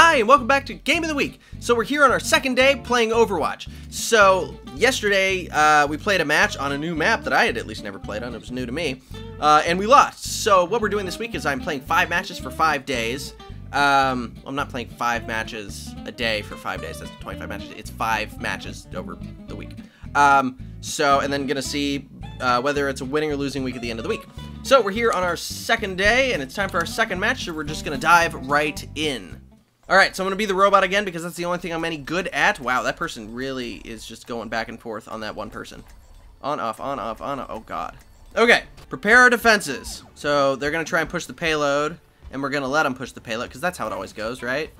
Hi, and welcome back to Game of the Week. So we're here on our second day playing Overwatch. So yesterday uh, we played a match on a new map that I had at least never played on. It was new to me, uh, and we lost. So what we're doing this week is I'm playing five matches for five days. Um, I'm not playing five matches a day for five days. That's 25 matches. It's five matches over the week. Um, so and then gonna see uh, whether it's a winning or losing week at the end of the week. So we're here on our second day, and it's time for our second match. So we're just gonna dive right in. Alright, so I'm going to be the robot again because that's the only thing I'm any good at. Wow, that person really is just going back and forth on that one person. On, off, on, off, on, off. Oh, God. Okay, prepare our defenses. So they're going to try and push the payload, and we're going to let them push the payload because that's how it always goes, right?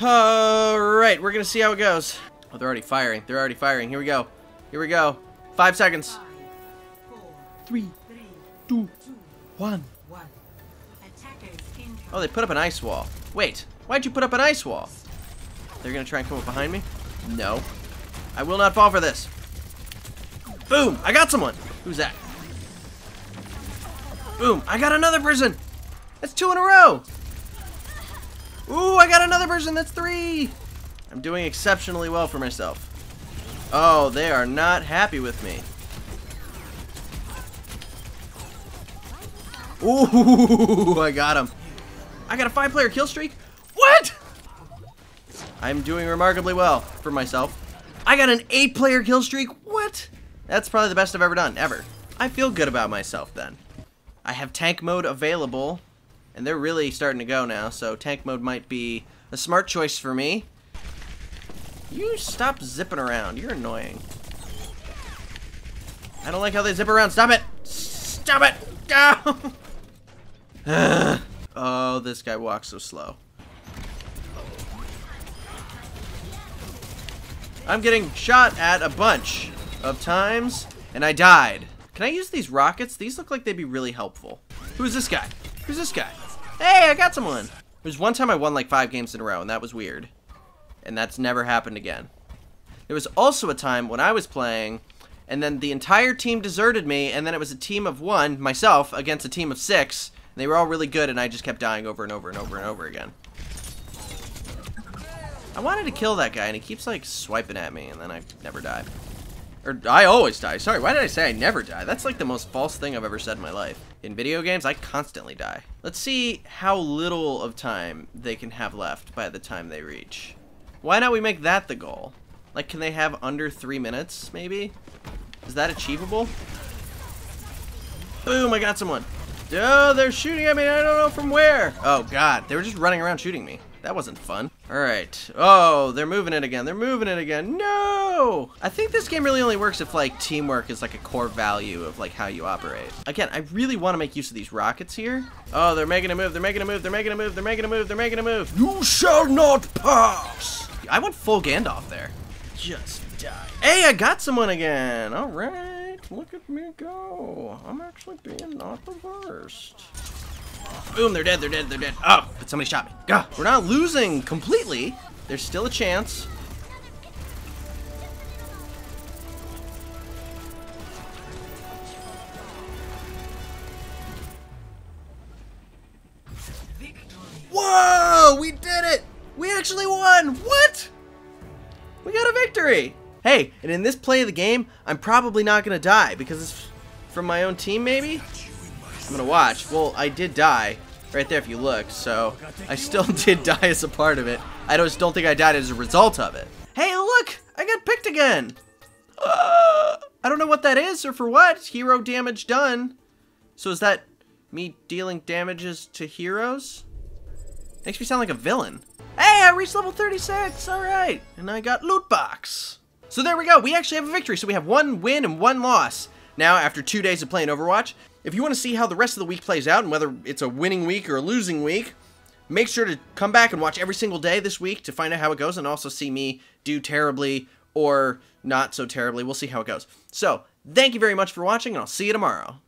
Alright, we're going to see how it goes. Oh, they're already firing. They're already firing. Here we go. Here we go. Five seconds. Three, two, one. Oh, they put up an ice wall. Wait, Why'd you put up an ice wall? They're gonna try and come up behind me? No. I will not fall for this. Boom! I got someone! Who's that? Boom! I got another person! That's two in a row! Ooh, I got another person! That's three! I'm doing exceptionally well for myself. Oh, they are not happy with me. Ooh, I got him. I got a five-player kill streak? I'm doing remarkably well for myself. I got an eight player kill streak. What? That's probably the best I've ever done, ever. I feel good about myself then. I have tank mode available, and they're really starting to go now, so tank mode might be a smart choice for me. You stop zipping around. You're annoying. I don't like how they zip around. Stop it! Stop it! Go! Ah! oh, this guy walks so slow. I'm getting shot at a bunch of times, and I died. Can I use these rockets? These look like they'd be really helpful. Who's this guy? Who's this guy? Hey, I got someone. There's one time I won like five games in a row, and that was weird. And that's never happened again. There was also a time when I was playing, and then the entire team deserted me, and then it was a team of one, myself, against a team of six, and they were all really good, and I just kept dying over and over and over and over again. I wanted to kill that guy, and he keeps, like, swiping at me, and then I never die. Or, I always die. Sorry, why did I say I never die? That's, like, the most false thing I've ever said in my life. In video games, I constantly die. Let's see how little of time they can have left by the time they reach. Why not we make that the goal? Like, can they have under three minutes, maybe? Is that achievable? Boom, I got someone. Oh, they're shooting at me. I don't know from where. Oh, God. They were just running around shooting me. That wasn't fun. Alright. Oh, they're moving it again. They're moving it again. No! I think this game really only works if, like, teamwork is, like, a core value of, like, how you operate. Again, I really want to make use of these rockets here. Oh, they're making a move. They're making a move. They're making a move. They're making a move. They're making a move. You shall not pass! I went full Gandalf there. Just die. Hey, I got someone again. All right. Look at me go. I'm actually being not the worst. Boom, they're dead, they're dead, they're dead. Oh, but somebody shot me. Gah. We're not losing completely. There's still a chance. Whoa! We did it! We actually won! What? We got a victory! Hey, and in this play of the game, I'm probably not going to die because it's from my own team, maybe? I'm gonna watch. Well, I did die right there if you look, so I still did die as a part of it. I just don't think I died as a result of it. Hey, look! I got picked again! Uh, I don't know what that is or for what. Hero damage done. So is that me dealing damages to heroes? Makes me sound like a villain. Hey, I reached level 36! Alright! And I got loot box. So there we go. We actually have a victory. So we have one win and one loss. Now, after two days of playing Overwatch, if you want to see how the rest of the week plays out and whether it's a winning week or a losing week, make sure to come back and watch every single day this week to find out how it goes and also see me do terribly or not so terribly. We'll see how it goes. So, thank you very much for watching, and I'll see you tomorrow.